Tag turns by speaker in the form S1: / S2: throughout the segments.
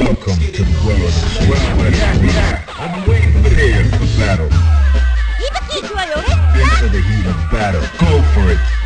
S1: Welcome to the world of the yeah. I'm waiting for the this for battle. Into the heat of battle. Go for it.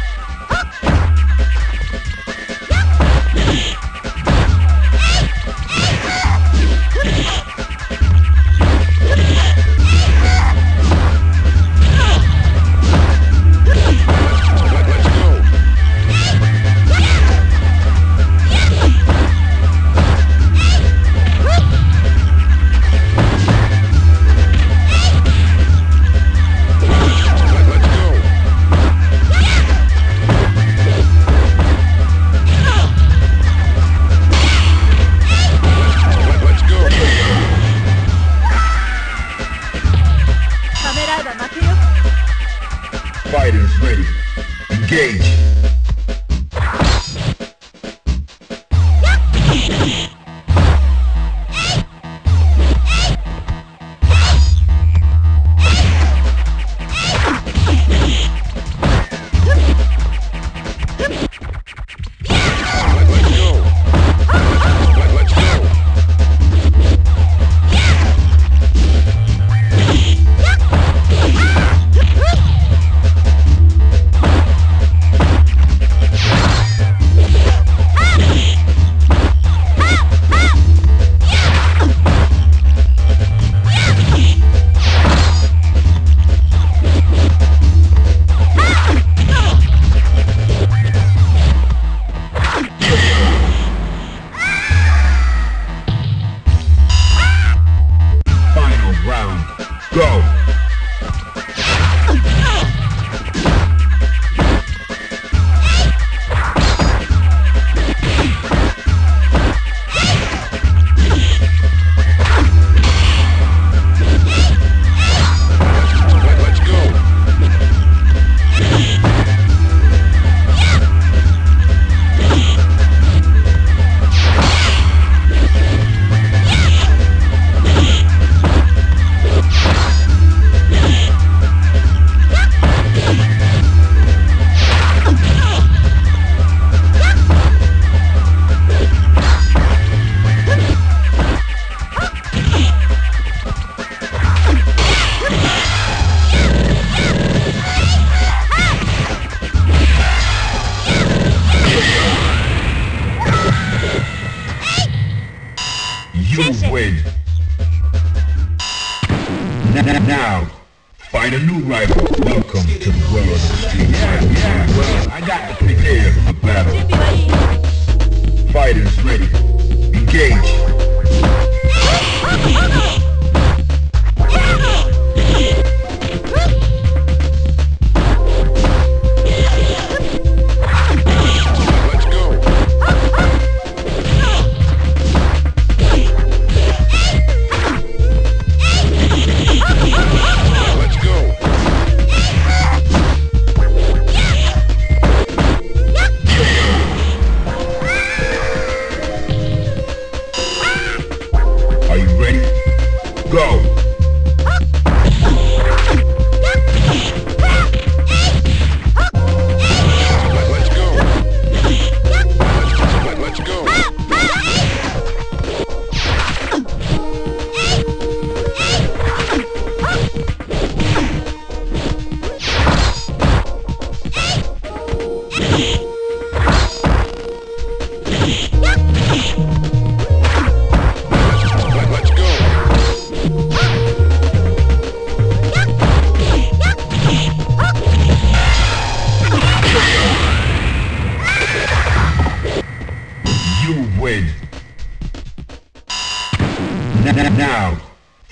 S1: Now,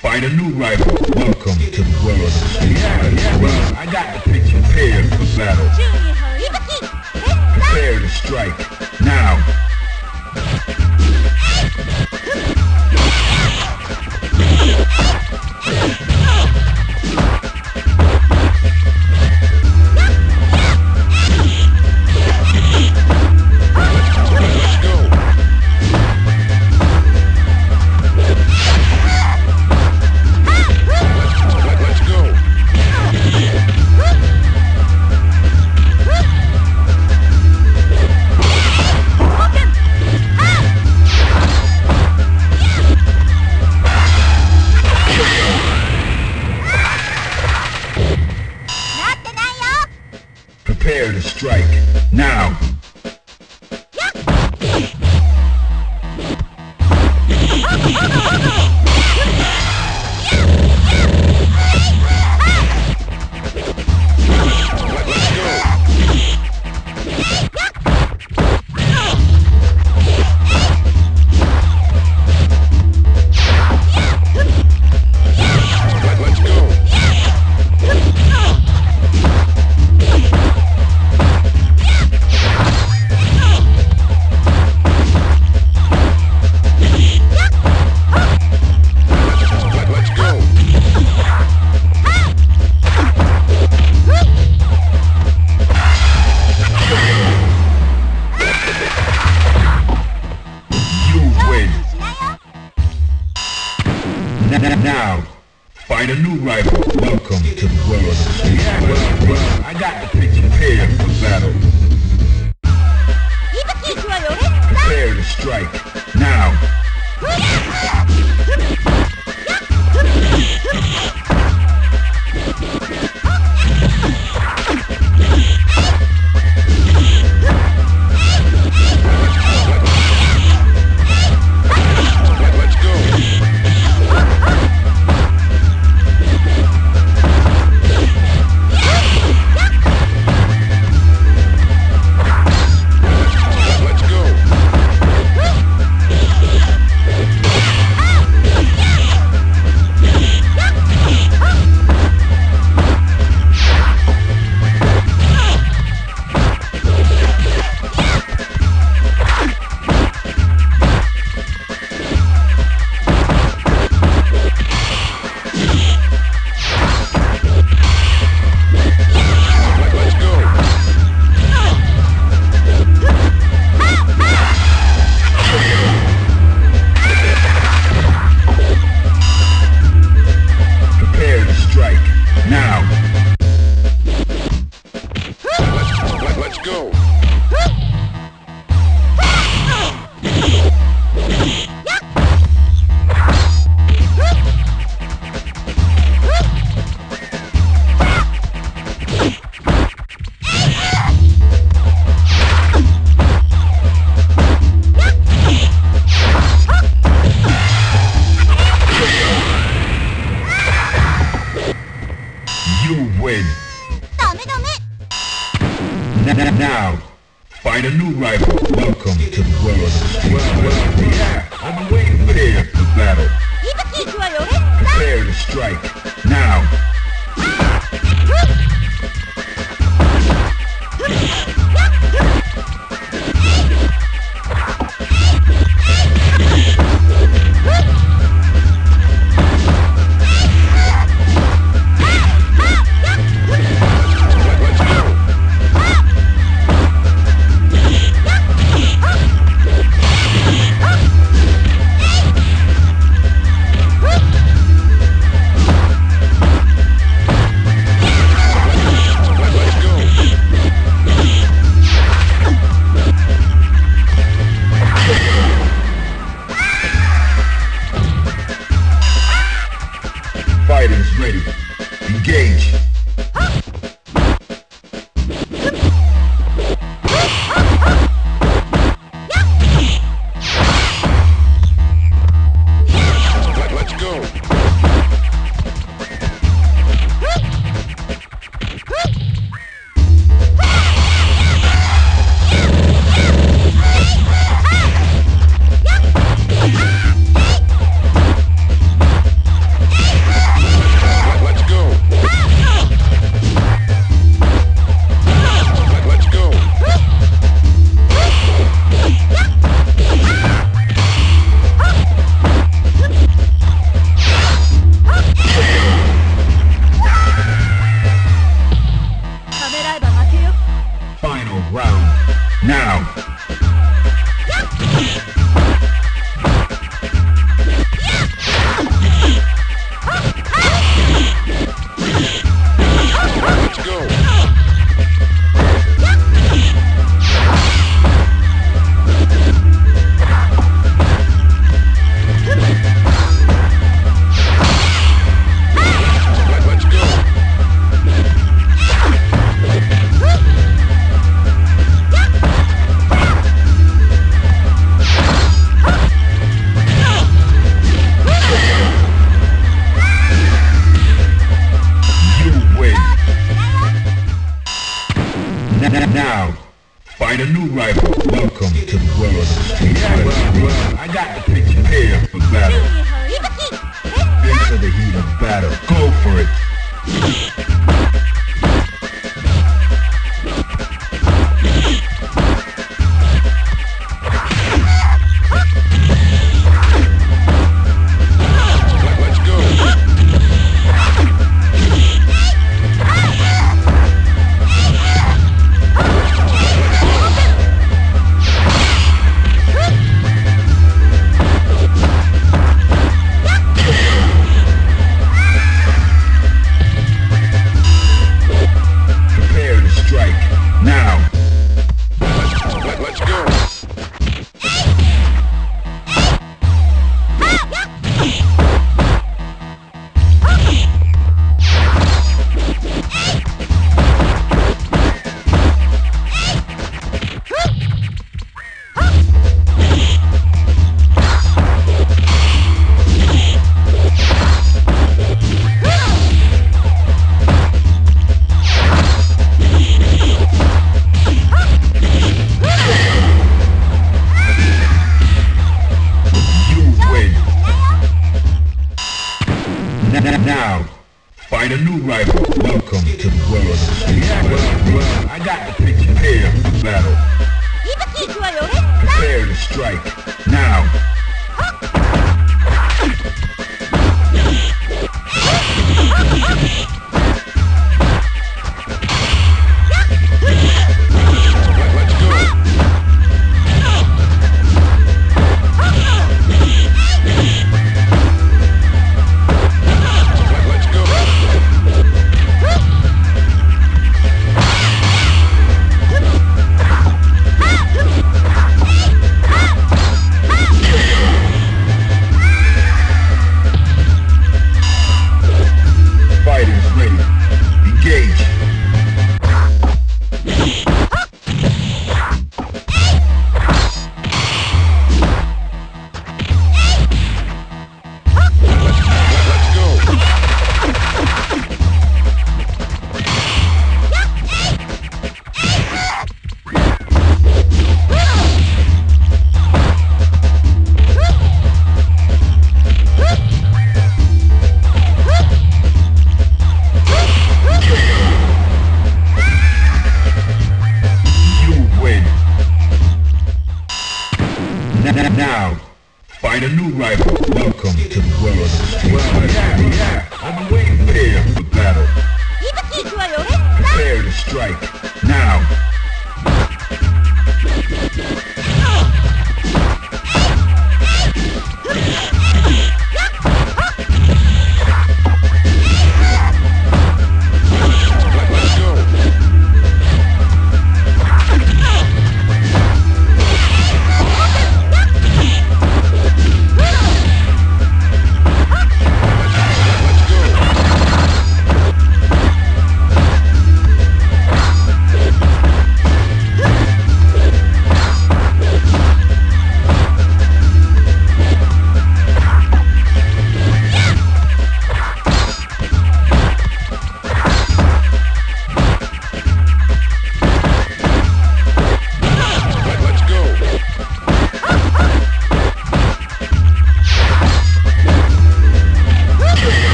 S1: find a new rival. Welcome to the world of the Yeah, yeah, well, I got the picture. prepared for battle. Prepare to strike. Now.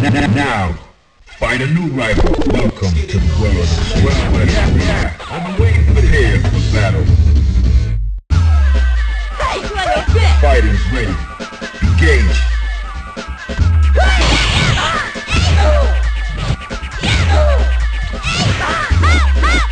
S1: Now, find a new rival. Welcome to the world of Square yeah, yeah. I'm waiting for battle. Fighters ready. Engage. Ha!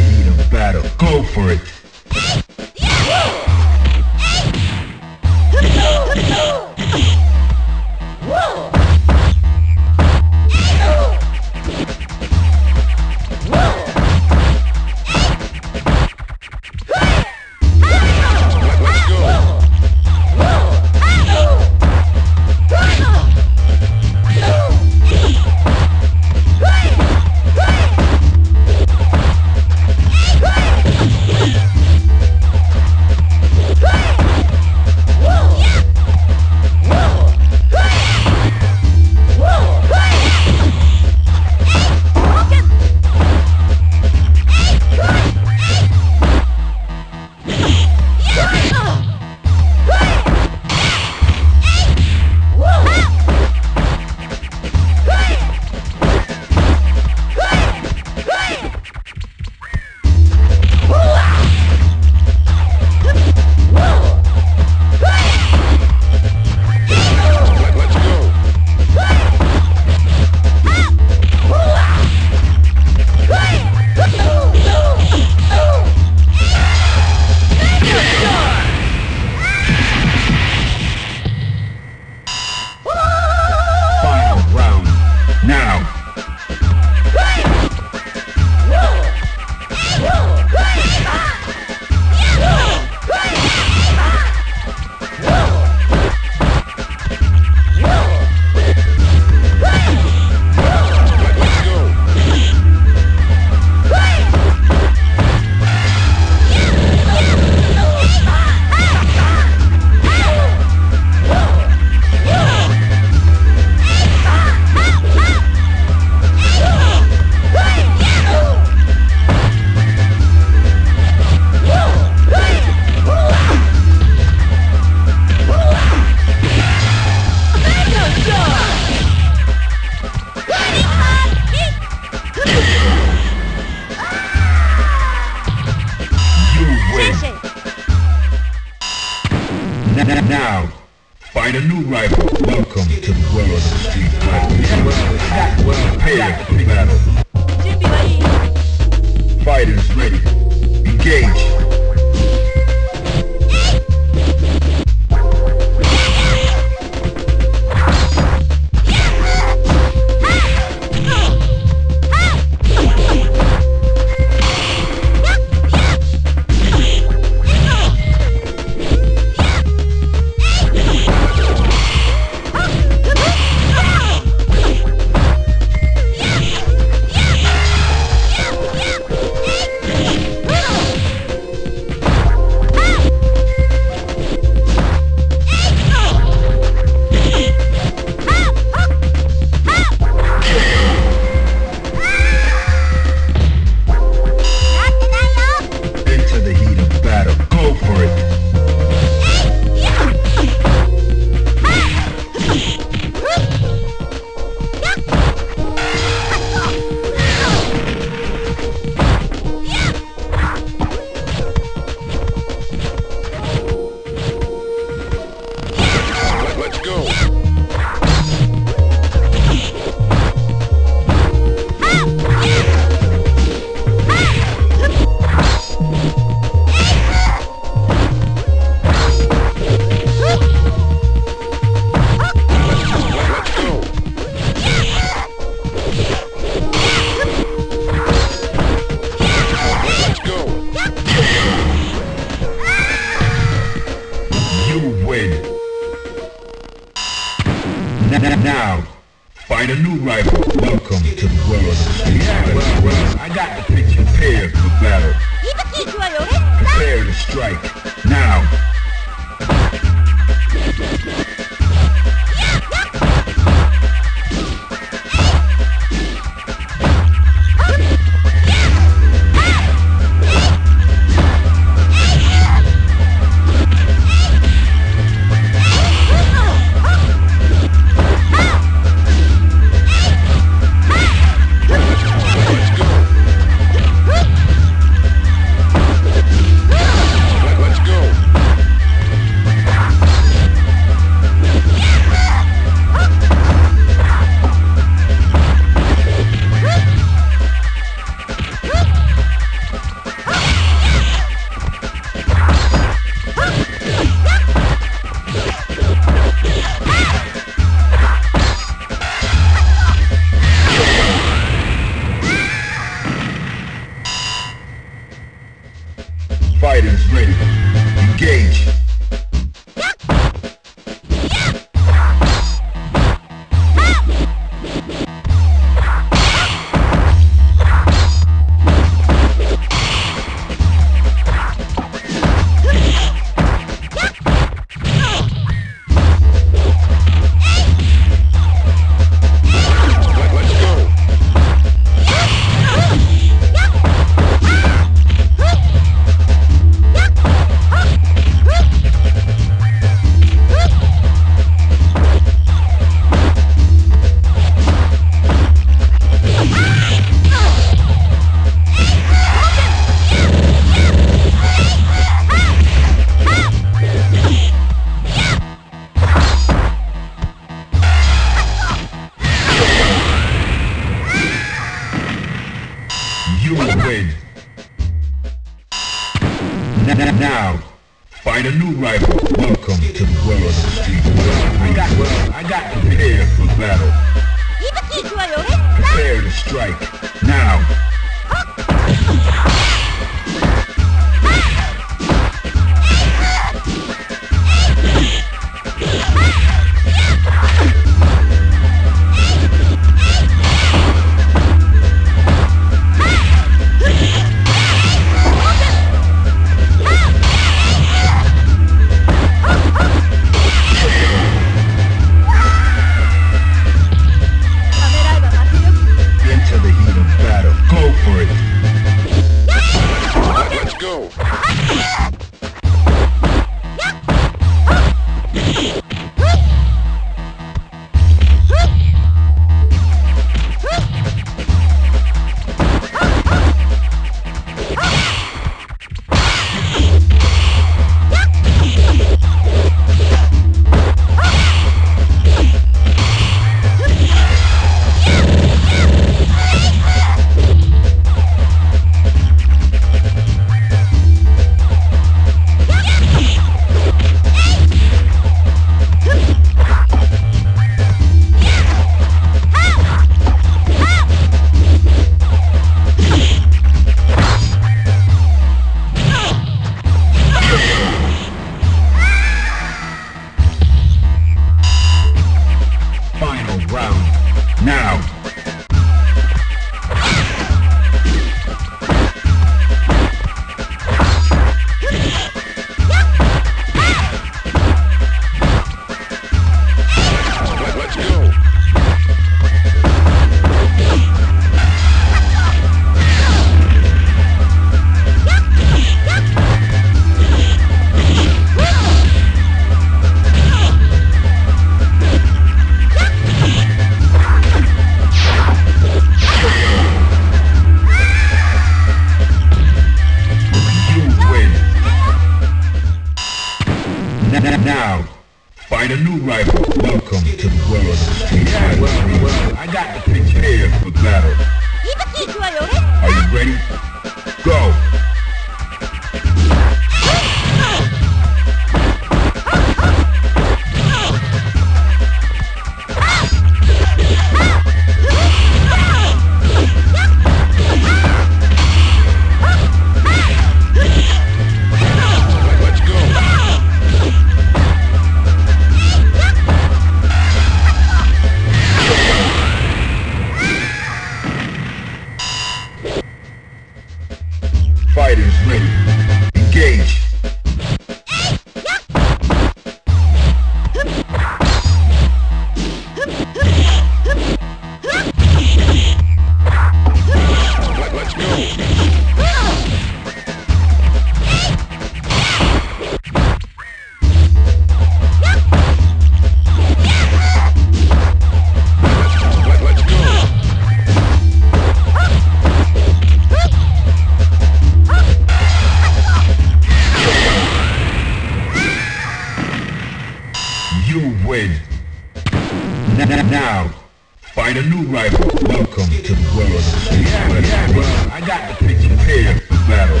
S1: Find a new rival. Welcome to the world of street wrestling. I got the picture prepared for battle.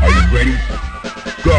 S1: Are you ready? Go!